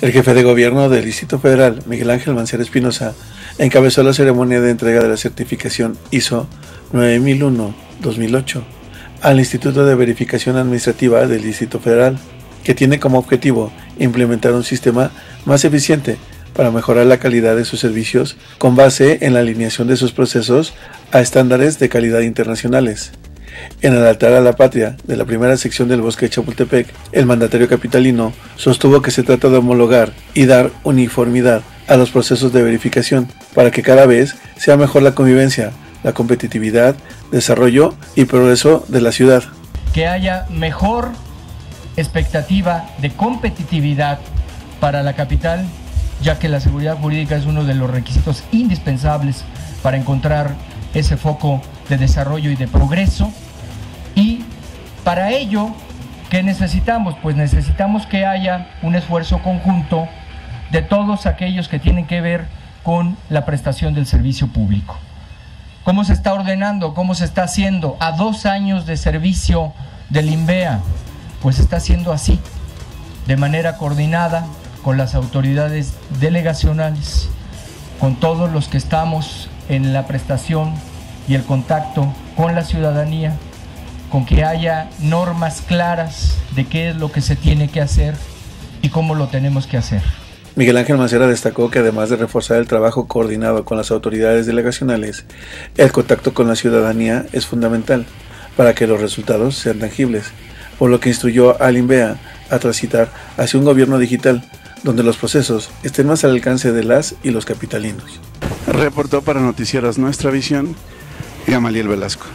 El jefe de gobierno del Distrito Federal, Miguel Ángel Mancera Espinosa, encabezó la ceremonia de entrega de la certificación ISO 9001-2008 al Instituto de Verificación Administrativa del Distrito Federal, que tiene como objetivo implementar un sistema más eficiente para mejorar la calidad de sus servicios con base en la alineación de sus procesos a estándares de calidad internacionales. En el altar a la patria de la primera sección del bosque de Chapultepec, el mandatario capitalino sostuvo que se trata de homologar y dar uniformidad a los procesos de verificación para que cada vez sea mejor la convivencia, la competitividad, desarrollo y progreso de la ciudad. Que haya mejor expectativa de competitividad para la capital, ya que la seguridad jurídica es uno de los requisitos indispensables para encontrar ese foco de desarrollo y de progreso. Para ello, ¿qué necesitamos? Pues necesitamos que haya un esfuerzo conjunto de todos aquellos que tienen que ver con la prestación del servicio público. ¿Cómo se está ordenando? ¿Cómo se está haciendo? A dos años de servicio del INVEA, pues está haciendo así, de manera coordinada con las autoridades delegacionales, con todos los que estamos en la prestación y el contacto con la ciudadanía, con que haya normas claras de qué es lo que se tiene que hacer y cómo lo tenemos que hacer. Miguel Ángel Mancera destacó que además de reforzar el trabajo coordinado con las autoridades delegacionales, el contacto con la ciudadanía es fundamental para que los resultados sean tangibles, por lo que instruyó al INVEA a transitar hacia un gobierno digital donde los procesos estén más al alcance de las y los capitalinos. Reportó para Noticieros Nuestra Visión Gamaliel Velasco.